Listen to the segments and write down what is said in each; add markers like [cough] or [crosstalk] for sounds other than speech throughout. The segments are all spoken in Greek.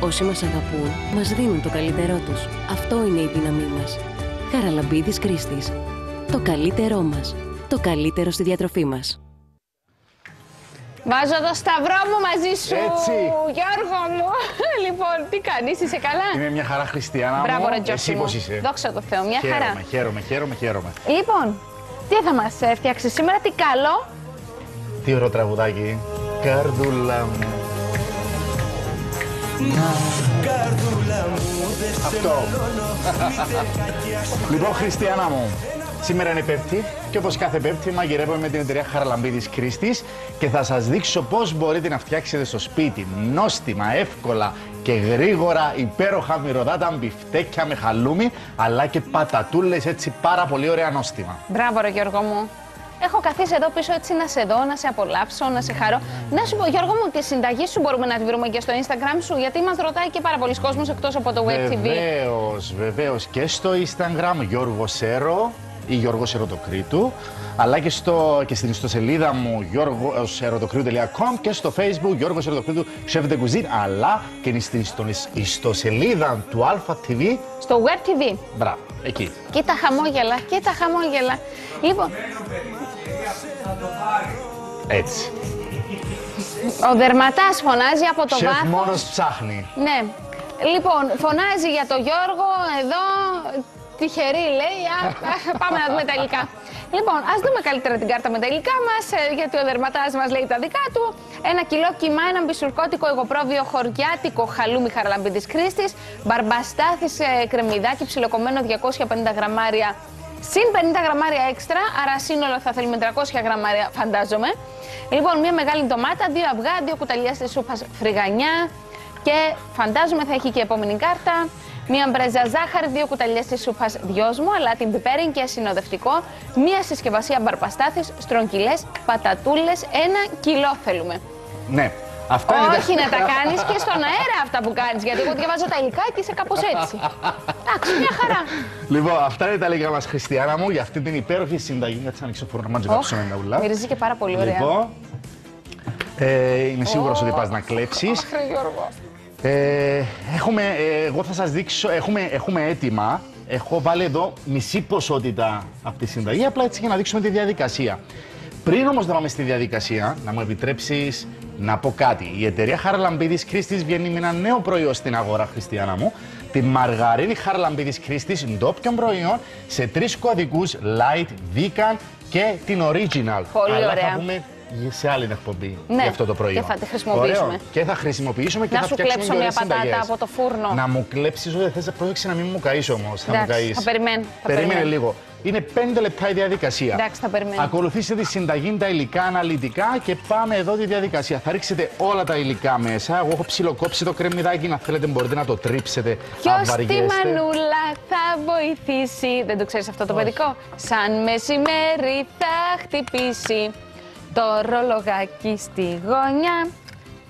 Όσοι μας αγαπούν, μας δίνουν το καλύτερό τους. Αυτό είναι η δύναμή μας. Χαραλαμπίδης Κρίστης. Το καλύτερό μας. Το καλύτερο στη διατροφή μας. Βάζω το σταυρό μου μαζί σου, Έτσι. Γιώργο μου. [laughs] λοιπόν, τι κάνεις, είσαι καλά; Είμαι μια χαρά Χριστιανά μου. Μπράβο, ρε Τζόφι Εσύ μου. πώς είσαι; Δόξα τω Θεώ, μια χαρά. Χαίρομαι, χαίρομαι, χαίρομαι, χαίρομαι. Λοιπόν, τι θα μας φτιάξει σήμερα, τι καλό; Τι ωραίο τραγουδάκι. Καρδούλα μου. Αυτό. λοιπόν, Χριστιανά μου, σήμερα είναι Πέμπτη και όπως κάθε Πέμπτη μαγειρεύουμε με την εταιρεία Χαραλαμπίδης Κρίστης και θα σας δείξω πώς μπορείτε να φτιάξετε στο σπίτι νόστιμα, εύκολα και γρήγορα υπέροχα μυρωδάτα μπιφτέκια με χαλούμι αλλά και πατατούλες έτσι πάρα πολύ ωραία νόστιμα. Μπράβο, ρε Γιώργο μου. Έχω καθίσει εδώ πίσω έτσι να σε δω, να σε απολαύσω, να σε χαρώ. Να σου πω, Γιώργο μου, τη συνταγή σου μπορούμε να τη βρούμε και στο Instagram σου, γιατί μας ρωτάει και πάρα πολλοί κόσμος εκτός από το Web TV. Βεβαίως, βεβαίως και στο Instagram Γιώργο Σέρο ή Γιώργο Σεροτοκρίτου αλλά και, στο, και στην ιστοσελίδα μου γιώργοσεροτοκρίτου.com και στο facebook Γιώργος Σεροτοκρίτου Chef de Cuisine αλλά και στην ιστο- ιστοσελίδα του Alpha TV Στο Web TV. Μπράβο, εκεί. Κοίτα χαμόγελα, κοίτα χαμόγελα. Λοιπόν, Έτσι. ο δερματάς φωνάζει από το Chef βάθος. μόνος ψάχνει. Ναι. Λοιπόν, φωνάζει για το Γιώργο εδώ. Τυχερή λέει. Α, α, [laughs] πάμε να δούμε τα υλικά. Λοιπόν, ας δούμε καλύτερα την κάρτα με τα υλικά μας, γιατί ο δερματάς μας λέει τα δικά του. Ένα κιλό κιμά, ένα μπισουρκότικο εγωπρόβιο χωριάτικο χαλούμι χαραλαμπίδης Κρίστη, μπαρμπαστάθης ε, κρεμμυδάκι ψιλοκομμένο 250 γραμμάρια συν 50 γραμμάρια έξτρα, άρα σύνολο θα θέλουμε 300 γραμμάρια, φαντάζομαι. Λοιπόν, μια μεγάλη ντομάτα, δύο αυγά, δύο κουταλιές της σούπας φρυγανιά και φαντάζομαι θα έχει και επόμενη κάρτα. Μία μπρέζα ζάχαρη, δύο κουταλιές της σούπας δυόσμου, αλάτι πιπέρι και συνοδευτικό. Μία συσκευασία μπαρπαστάθης, στρογγυλές, πατατούλες, ένα κιλό θέλουμε. Ναι. Αυτά είναι τα- Όχι να τα κάνεις και στον αέρα αυτά που κάνεις, γιατί εγώ διαβάζω τα υλικά και είσαι κάπως έτσι. Εντάξει, μια χαρά. Λοιπόν, αυτά είναι τα λίγα μας Χριστιανά μου για αυτή την υπέροχη συνταγή. Κάτσε να ανοίξω φούρνο, να μαντζοκάψουμε τα ουλά. Μυρίζει και πάρα πολύ ωραία. Λοιπόν, ε, είμαι σίγουρος ότι πας να κλέψεις. Άχρη, Γιώργο. Ε, έχουμε, ε, εγώ θα σας δείξω, έχουμε, έχουμε έτοιμα. Έχω βάλει εδώ μισή ποσότητα από τη συνταγή, απλά έτσι για να δείξουμε τη διαδικασία. Πριν όμως να πάμε στη διαδικασία, να μου επιτρέψεις να πω κάτι. Η εταιρεία Χαραλαμπίδης Κρίστης βγαίνει με ένα νέο προϊόν στην αγορά, Χριστιανά μου. Τη μαργαρίνη Χαραλαμπίδης Κρίστης, ντόπιον προϊόν, σε τρεις κωδικούς, light, vegan και την original. Πολύ Αλλά ωραία. θα πούμε σε άλλη εκπομπή Ναι, για αυτό το προϊόν. και θα τη χρησιμοποιήσουμε. Ωραίο. Και θα χρησιμοποιήσουμε και Να θα σου φτιάξουμε κλέψω και μια ωραίες πατάτα συνταγές. από το φούρνο. Να μου κλέψεις ό,τι θες, πρόσεξε να μην μου καείς όμως. Θα μου Εντάξει, καείς. θα περιμένω, θα Περίμενε περιμένω. λίγο. Είναι πέντε λεπτά η διαδικασία. Εντάξει, θα περιμένω. Ακολουθήστε τη συνταγή, τα υλικά αναλυτικά και πάμε εδώ τη διαδικασία. Θα ρίξετε όλα τα υλικά μέσα. Εγώ έχω ψιλοκόψει το κρεμμυδάκι. Να θέλετε μπορείτε να το τρίψετε. Ποιος αν τη βαριέστε. μανούλα θα βοηθήσει; Δεν το ξέρεις αυτό το παιδικό; Σαν μεσημέρι θα χτυπήσει το ρολογάκι στη γωνιά.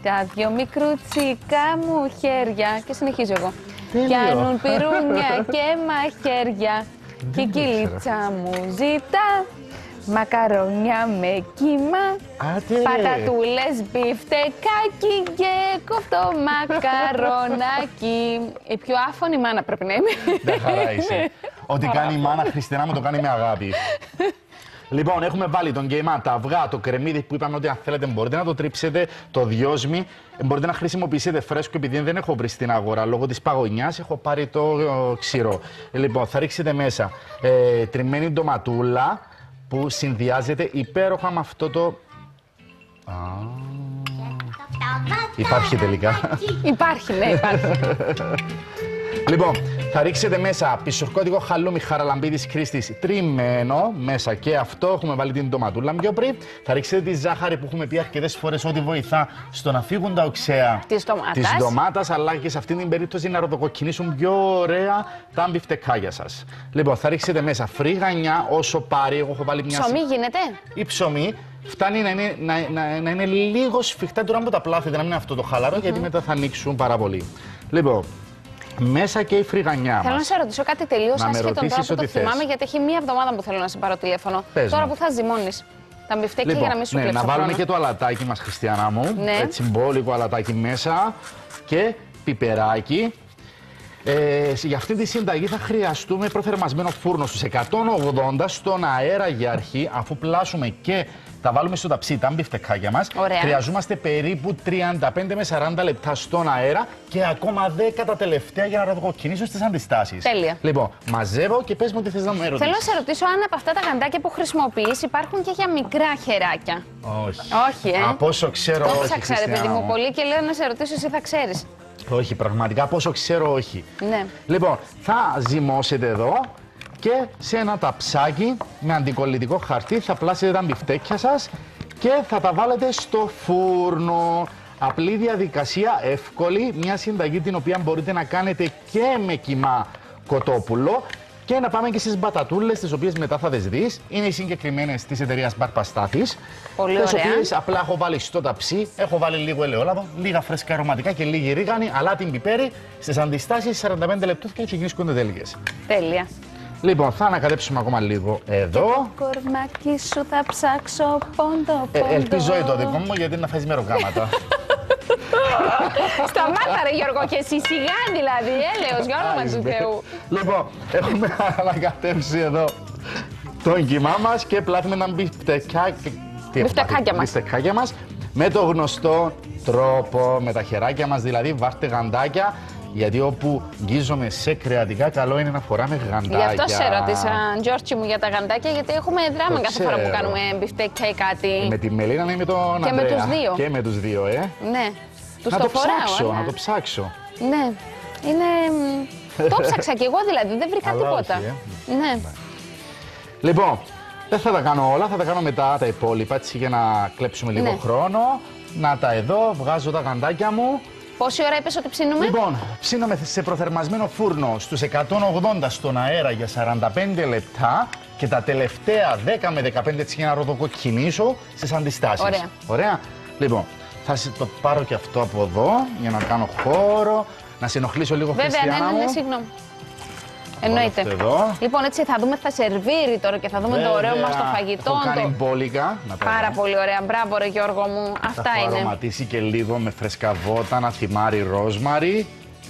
Τα δυο μικρούτσικα μου χέρια. Και συνεχίζω εγώ. Τέλειο. Πιάνουν πιρούνια και μαχαίρια. Και η Δεν το ήξερα. κοιλίτσα μου ζητά. Μακαρόνια με κιμά. Άντε. Πατατούλες, μπιφτεκάκι και κοφτό μακαρονάκι. Η πιο άφωνη μάνα πρέπει να είμαι. Δεν χαρά είσαι. [laughs] Ό,τι κάνει η μάνα Χριστιανά μου το κάνει με αγάπη. Λοιπόν, έχουμε βάλει τον κιμά, τα αυγά, το κρεμμύδι που είπαμε ότι αν θέλετε μπορείτε να το τρίψετε, το δυόσμο. Μπορείτε να χρησιμοποιήσετε φρέσκο επειδή δεν έχω βρει στην αγορά. Λόγω της παγωνιάς έχω πάρει το ε, ξηρό. Λοιπόν, θα ρίξετε μέσα ε, τριμμένη ντοματούλα που συνδυάζεται υπέροχα με αυτό το... Α, υπάρχει τελικά. Υπάρχει, ναι, υπάρχει. Λοιπόν, θα ρίξετε μέσα πισουρκώτικο χαλούμι χαραλαμπίδης κρίστης τριμμένο μέσα και αυτό. Έχουμε βάλει την ντοματούλα πιο πριν. Θα ρίξετε τη ζάχαρη που έχουμε πει αρκετές φορές ότι βοηθά στο να φύγουν τα οξέα Της ντομάτας. της ντομάτας, αλλά και σε αυτήν την περίπτωση να ροδοκοκκινίσουν πιο ωραία τα μπιφτεκάκια σας. Λοιπόν, θα ρίξετε μέσα φρυγανιά όσο πάρει. Εγώ έχω βάλει μια. Ψωμί γίνεται; Η ψωμί φτάνει να είναι, να, να, να είναι λίγο σφιχτά τώρα που τα πλάθετε, να μην είναι αυτό το χαλαρό, γιατί μετά θα ανοίξουν πάρα πολύ. Λοιπόν, μέσα και η φρυγανιά Θέλω να μας. σε ρωτήσω κάτι τελείως Να με άσχετο τώρα ρωτήσεις που το ό,τι θες. θυμάμαι, γιατί έχει μία εβδομάδα που θέλω να σε πάρω τηλέφωνο. Πες τώρα μου. που θα ζυμώνεις. Τα μπιφτέκια για να μην σου ναι, κλέψω να βάλουμε χρόνο. και το αλατάκι μας, Χριστιανά μου. Ναι. Έτσι, μπόλικο αλατάκι μέσα. Και πιπεράκι. Ε, για αυτή τη συνταγή θα χρειαστούμε προθερμασμένο φούρνο στους 180 στον αέρα για αρχή, αφού πλάσουμε και τα βάλουμε στο ταψί, τα μπιφτεκάκια μας. Ωραία. Χρειαζόμαστε περίπου 35 με 40 λεπτά στον αέρα και ακόμα 10 τα τελευταία για να ροδοκοκκινίσουν στις αντιστάσεις. Τέλεια. Λοιπόν, μαζεύω και πες μου τι θες να με ρωτήσεις. Θέλω να σε ρωτήσω αν από αυτά τα γαντάκια που χρησιμοποιείς υπάρχουν και για μικρά χεράκια. Όχι. Όχι, ε; Από όσο ξέρω, Το όχι, ψάξα, ρε παιδί Χριστιανά μου, μου. πολύ και λέω να σε ρωτήσω, εσύ θα ξέρεις. Όχι, πραγματικά από όσο ξέρω, όχι. Ναι. Λοιπόν, θα ζυμώσετε εδώ και σε ένα ταψάκι με αντικολλητικό χαρτί θα πλάσετε τα μπιφτέκια σας και θα τα βάλετε στο φούρνο. Απλή διαδικασία, εύκολη, μια συνταγή την οποία μπορείτε να κάνετε και με κιμά κοτόπουλο και να πάμε και στις μπατατούλες, τις οποίες μετά θα τις δεις. Είναι οι συγκεκριμένες της εταιρείας Μπαρπαστάθης. Πολύ τις ωραία. οποίες απλά έχω βάλει στο ταψί, έχω βάλει λίγο ελαιόλαδο, λίγα φρέσκα αρωματικά και λίγη ρίγανη, αλλά την πιπέρι στις αντιστάσεις 45 λεπτούς και έτσι γίνονται τέλειες. Τέλεια. Λοιπόν, θα ανακατέψουμε ακόμα λίγο εδώ. Κορμάκι σου θα ψάξω πόντο, Ε, πόντο. ελπίζω το δικό μου γιατί να φας μεροκάματα. [laughs] Σταμάτα ρε Γιώργο και εσύ σιγά δηλαδή, έλεος για όνομα του Θεού. λοιπόν, έχουμε ανακατέψει εδώ τον κιμά μας και πλάθουμε τα μπιφτεκάκια τι έχω Μπιφτεκάκια πάθει; μας. Μπιφτεκάκια μας με το γνωστό τρόπο, με τα χεράκια μας, δηλαδή βάλτε γαντάκια γιατί όπου αγγίζουμε σε κρεατικά, καλό είναι να φοράμε γαντάκια. Γι' αυτό σε ρώτησα, Τζόρτζι μου, για τα γαντάκια, γιατί έχουμε δράμα Το κάθε φορά που ξέρω. κάνουμε μπιφτέκια ή κάτι. Με τη Μελίνα ή με τον Και με Ανδρέα. τους δύο. Και με τους δύο, ε. Ναι. Τους να το, το, φοράω, ψάξω, αλλά- να το ψάξω. Ναι. Είναι... μ, το ψάξα κι εγώ δηλαδή, δεν βρήκα Αλλά τίποτα. όχι, ε. Ναι. Λοιπόν, δεν θα τα κάνω όλα, θα τα κάνω μετά τα υπόλοιπα έτσι για να κλέψουμε λίγο Ναι. χρόνο. Να τα εδώ, βγάζω τα γαντάκια μου. Πόση ώρα είπες ότι ψήνουμε; Λοιπόν, ψήνομαι σε προθερμασμένο φούρνο στους 180 στον αέρα για 45 λεπτά και τα τελευταία 10 με 15 έτσι για να ροδοκοκκινήσω στις αντιστάσεις. Ωραία. Ωραία. Λοιπόν, θα σε το πάρω και αυτό από εδώ για να κάνω χώρο, να σε ενοχλήσω λίγο Βέβαια, ναι, Χριστιανά ναι, ναι, μου. συγγνώμη. Εννοείται. αυτό εδώ. Λοιπόν, έτσι θα δούμε, θα σερβίρει τώρα και θα δούμε το ωραίο Βέβαια, μας το φαγητό. Έχω κάνει Το... μπόλικα. Να τα Πάρα δω. πολύ ωραία. Μπράβο, ρε Γιώργο μου. Θα Αυτά έχω είναι. αρωματίσει και λίγο με φρεσκαβότα, θυμάρι, ρόσμαρι.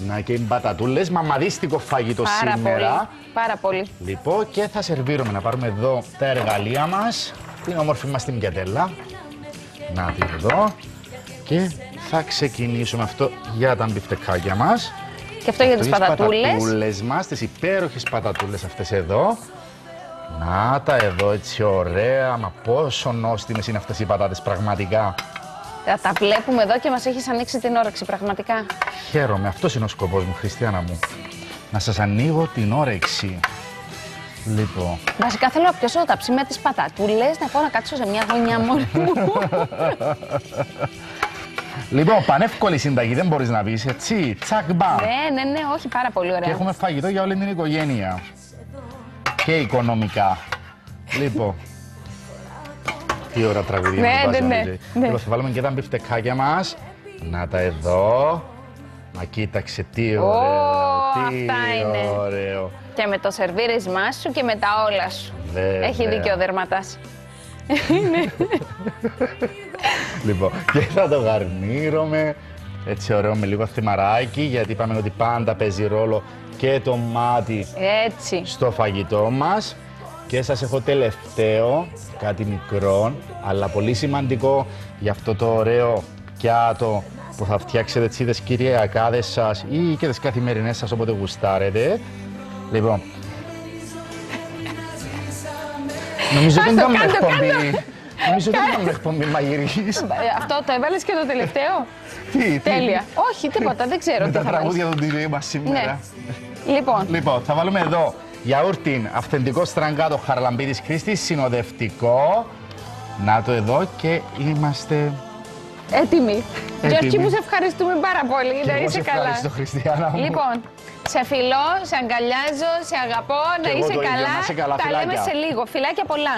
Να και οι μπατατούλες, μαμαδίστικο φαγητό Πάρα σήμερα. πολύ. Πάρα πολύ. Λοιπόν, και θα σερβίρουμε να πάρουμε εδώ τα εργαλεία μας. Την όμορφη μας την πιατέλα. Να την εδώ. Και θα ξεκινήσουμε αυτό για τα μπιφτεκάκια μας. Και αυτό για τις πατατούλες. πατατούλες μας, τις υπέροχες πατατούλες αυτές εδώ. Να τα εδώ έτσι ωραία, μα πόσο νόστιμες είναι αυτές οι πατάτες πραγματικά. Θα τα βλέπουμε εδώ και μας έχεις ανοίξει την όρεξη, πραγματικά. Χαίρομαι, αυτός είναι ο σκοπός μου, Χριστιανά μου. Να σας ανοίγω την όρεξη. Λοιπόν, Βασικά θέλω να πιάσω ταψί με τις πατατούλες, να πάω να κάτσω σε μια γωνιά μόνη μου. [laughs] λοιπόν, πανεύκολη συνταγή, δεν μπορείς να πεις, έτσι. Τσακ μπαμ. ναι, ναι, ναι, όχι, πάρα πολύ Και ωραία. έχουμε φαγητό για όλη την οικογένεια. Και οικονομικά. λοιπόν. Τι ωραία τραγούδια Ναι, μου βάζει ναι, να ναι, DJ. ναι. Λοιπόν, θα βάλουμε και τα μπιφτεκάκια μας. Να τα εδώ. Μα κοίταξε τι Ω, ωραίο. τι αυτά είναι. ωραίο. Και με το σερβίρισμά σου και με τα όλα σου. Βέβαια. Έχει δίκιο ο δερματάς. [laughs] Λοιπόν, και θα το γαρνίρουμε έτσι ωραίο με λίγο θυμαράκι, γιατί είπαμε ότι πάντα παίζει ρόλο και το μάτι Έτσι. στο φαγητό μας. Και σας έχω τελευταίο, κάτι μικρό, αλλά πολύ σημαντικό για αυτό το ωραίο πιάτο που θα φτιάξετε έτσι τις κυριακάδες σας ή και τις καθημερινές σας όποτε γουστάρετε. Λοιπόν, νομίζω δεν Κάντο, κάνουμε κάντο, εκπομπή. Νομίζω δεν κάνουμε εκπομπή μαγειρικής. Ε, Αυτό το έβαλες και το τελευταίο; Τι, τι, Τέλεια. Όχι, τίποτα, δεν ξέρω Με τι τα θα βάλεις. τραγούδια των DJ μας σήμερα. Ναι. Λοιπόν, Λοιπόν, θα βάλουμε εδώ γιαούρτιν, αυθεντικό στραγγάτο χαρλαμπίδης Χρήστης, συνοδευτικό. Να το εδώ και είμαστε... έτοιμοι. Έτοιμοι. Γιώργη μου, σε ευχαριστούμε πάρα πολύ. Και Να εγώ είσαι σε καλά. ευχαριστώ, Χριστιανά μου. Λοιπόν, σε φιλώ, σε αγκαλιάζω, σε αγαπώ, να εγώ είσαι το ίδιο. καλά. Να είσαι καλά, Τα λέμε φιλάκια. σε λίγο. Φιλάκια πολλά.